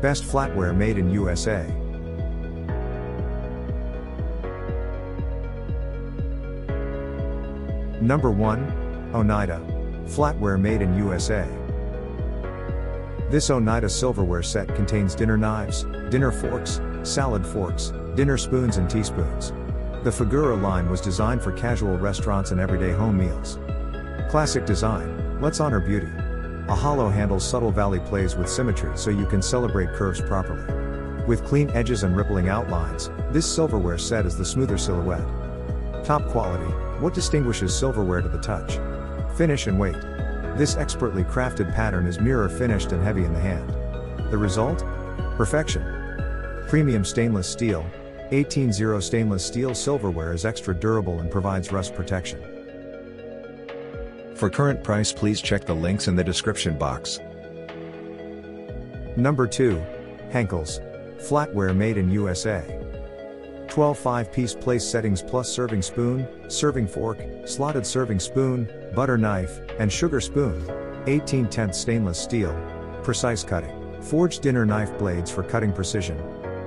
Best flatware made in USA. Number 1. Oneida. Flatware made in USA. This Oneida silverware set contains dinner knives, dinner forks, salad forks, dinner spoons and teaspoons. The Figura line was designed for casual restaurants and everyday home meals. Classic design, let's honor beauty. A hollow handle subtle valley plays with symmetry so you can celebrate curves properly. With clean edges and rippling outlines, this silverware set is the smoother silhouette. Top quality, what distinguishes silverware to the touch? Finish and weight. This expertly crafted pattern is mirror finished and heavy in the hand. The result? Perfection. Premium stainless steel, 180 stainless steel silverware is extra durable and provides rust protection. For current price please check the links in the description box. Number 2. Henckels. Flatware made in USA. 12 5-piece place settings plus serving spoon, serving fork, slotted serving spoon, butter knife, and sugar spoon. 18 10 stainless steel. Precise cutting. Forged dinner knife blades for cutting precision.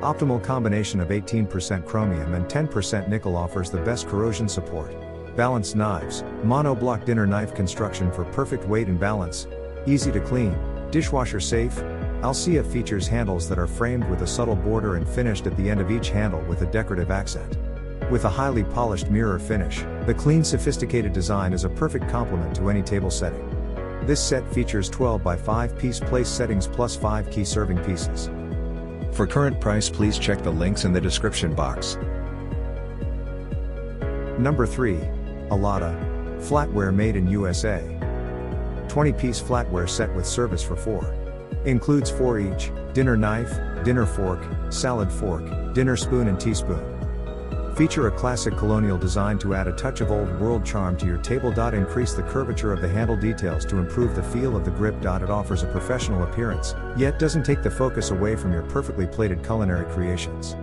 Optimal combination of 18% chromium and 10% nickel offers the best corrosion support. Balanced knives, monoblock dinner knife construction for perfect weight and balance. Easy to clean, dishwasher safe. Alcea features handles that are framed with a subtle border and finished at the end of each handle with a decorative accent. With a highly polished mirror finish, the clean sophisticated design is a perfect complement to any table setting. This set features 12 by 5 piece place settings plus 5 key serving pieces. For current price please check the links in the description box. Number 3. Alada. Flatware made in USA. 20 piece flatware set with service for 4. Includes 4 each, dinner knife, dinner fork, salad fork, dinner spoon and teaspoon. Feature a classic colonial design to add a touch of old world charm to your table. Increase the curvature of the handle details to improve the feel of the grip. It offers a professional appearance, yet doesn't take the focus away from your perfectly plated culinary creations.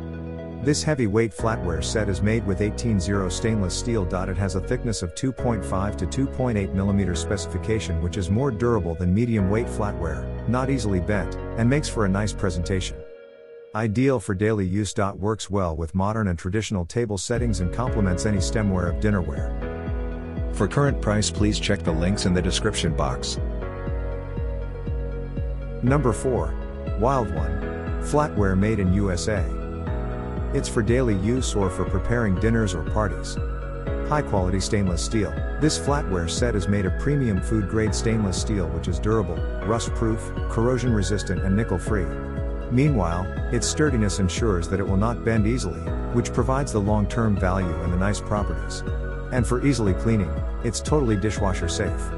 This heavyweight flatware set is made with 18-0 stainless steel. It has a thickness of 2.5 to 2.8 mm specification which is more durable than medium weight flatware, not easily bent, and makes for a nice presentation. Ideal for daily use. Works well with modern and traditional table settings and complements any stemware of dinnerware. For current price please check the links in the description box. Number 4. Wild One. Flatware made in USA. It's for daily use or for preparing dinners or parties. High quality stainless steel. This flatware set is made of premium food grade stainless steel which is durable, rust proof, corrosion resistant and nickel free. Meanwhile, its sturdiness ensures that it will not bend easily, which provides the long-term value and the nice properties. And for easily cleaning, it's totally dishwasher safe.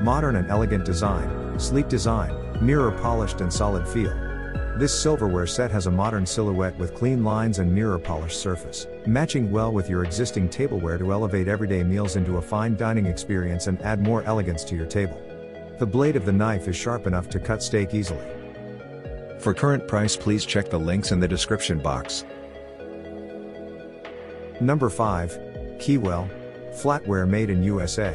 Modern and elegant design, sleek design, mirror polished and solid feel. This silverware set has a modern silhouette with clean lines and mirror polished surface, matching well with your existing tableware to elevate everyday meals into a fine dining experience and add more elegance to your table. The blade of the knife is sharp enough to cut steak easily. For current price please check the links in the description box. Number 5. Keywell. Flatware made in USA.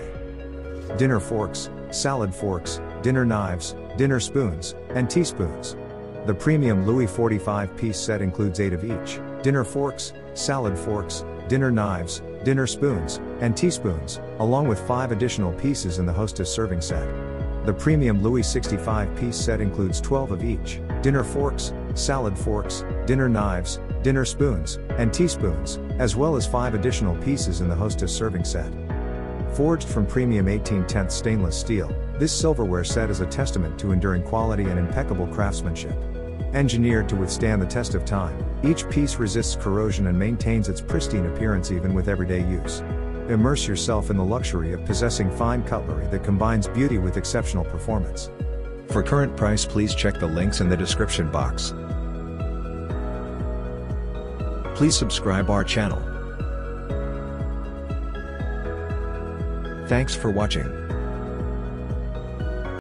Dinner forks, salad forks, dinner knives, dinner spoons, and teaspoons. The premium Louis 45 piece set includes 8 of each dinner forks, salad forks, dinner knives, dinner spoons, and teaspoons, along with 5 additional pieces in the hostess serving set. The premium Louis 65 piece set includes 12 of each dinner forks, salad forks, dinner knives, dinner spoons, and teaspoons, as well as 5 additional pieces in the hostess serving set. Forged from premium 18 10 stainless steel, this silverware set is a testament to enduring quality and impeccable craftsmanship. Engineered to withstand the test of time, each piece resists corrosion and maintains its pristine appearance even with everyday use. Immerse yourself in the luxury of possessing fine cutlery that combines beauty with exceptional performance. For current price please check the links in the description box. Please subscribe our channel. Thanks for watching.